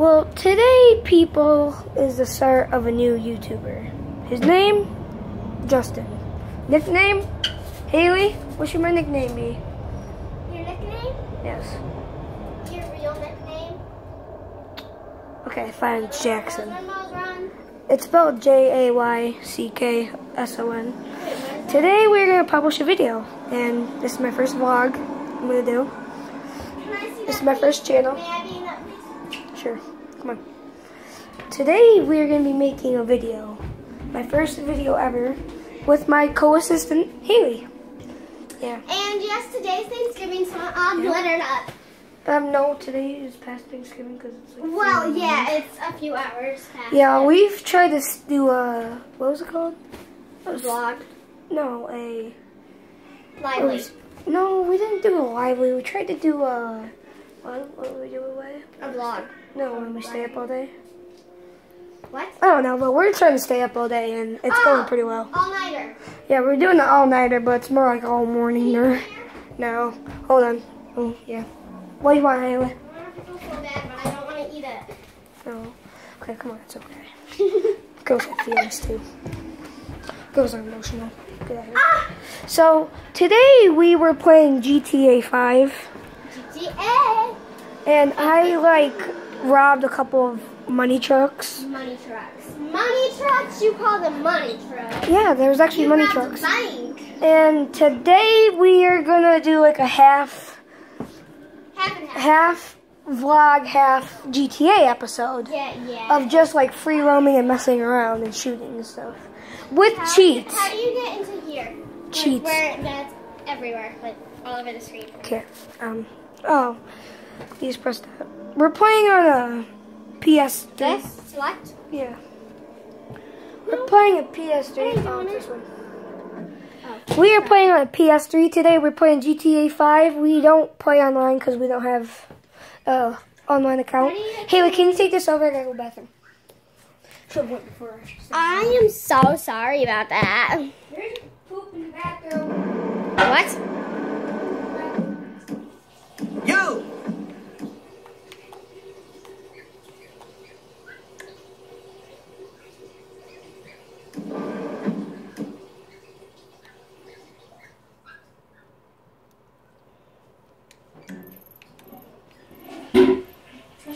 Well, today, people, is the start of a new YouTuber. His name, Justin. Nickname, Haley. What should my nickname be? Your nickname? Yes. Your real nickname? Okay, fine. It's Jackson. When Miles run? It's spelled J A Y C K S O N. Today, we're gonna publish a video, and this is my first vlog. I'm gonna do. Can I see This is my first channel. Sure. Come on. Today we're going to be making a video. My first video ever with my co-assistant Haley. Yeah. And yes, today's Thanksgiving, so I'm Yeah. glittered up. Um no, today is past Thanksgiving because it's like Well, yeah, it's a few hours past. Yeah, we've tried to do a what was it called? A vlog. No, a Lively. was- no, we didn't do a lively. We tried to do a what? What did we do away? A vlog. No, when we stay up all day. What? I don't know, but we're trying to stay up all day and it's Oh. going pretty well. All nighter. Yeah, we're doing the all nighter, but it's more like all morning or no. Hold on. Oh yeah. What do you want, Haley? I want to so bad, but I don't want to eat it. No. Okay, come on, it's okay. Girls have feelings too. Girls are emotional. Get out of here. ah! So today we were playing GTA 5, GTA. And I like robbed a couple of money trucks. Money trucks. Money trucks? You call them money trucks. Yeah, there was actually You money trucks. bank. And today we are gonna do like a half Half half. half vlog, half GTA episode Yeah, yeah. of just like free roaming and messing around and shooting and stuff with How- cheats. How do you get into here? Like, Cheats. Where that's everywhere, like all over the screen. Okay. Um. Oh, you just press that. We're playing on a PS3. This select. Yeah. We're playing a PS3. Oh, doing this it? one. Oh. We are playing on a PS3 today. We're playing GTA 5. We don't play online because we don't have uh online account. Haley, can you take this over? I gotta go bathroom. Should have. I. I am so sorry about that. There's poop in the bathroom. What?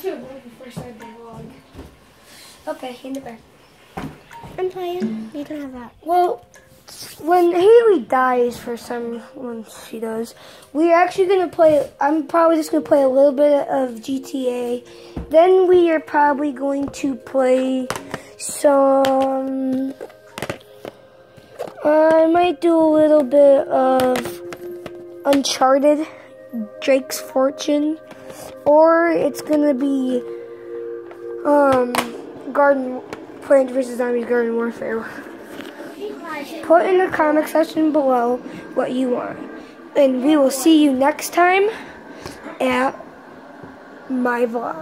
Should have before I started the vlog. Okay, hand it back. I'm playing. You can have that. Well, when Haley dies for some, when she does, we're actually gonna play. I'm probably just gonna play a little bit of GTA. Then we are probably going to play some. I might do a little bit of Uncharted, Drake's Fortune, or it's gonna be um Garden Plants vs Zombies Garden Warfare. Put in the comment section below what you want. And we will see you next time at my vlog.